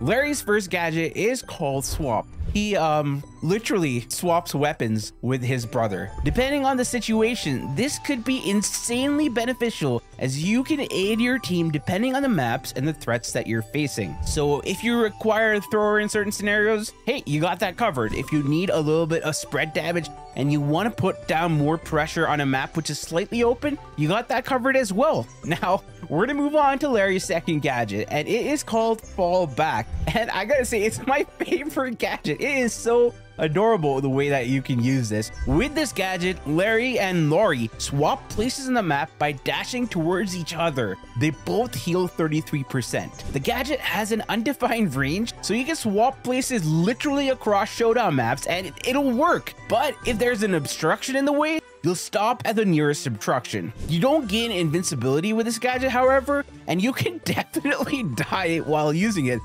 Larry's first gadget is called Swap. He um literally swaps weapons with his brother. Depending on the situation, this could be insanely beneficial as you can aid your team depending on the maps and the threats that you're facing. So if you require a thrower in certain scenarios, hey, you got that covered. If you need a little bit of spread damage and you want to put down more pressure on a map which is slightly open, you got that covered as well. Now, we're gonna move on to Larry's second gadget, and it is called Fall Back. And I gotta say, it's my favorite gadget. It is so adorable the way that you can use this. With this gadget, Larry and Lawrie swap places in the map by dashing towards each other. They both heal 33%. The gadget has an undefined range, so you can swap places literally across showdown maps and it'll work. But if there's an obstruction in the way, you'll stop at the nearest obstruction. You don't gain invincibility with this gadget, however, and you can definitely die while using it.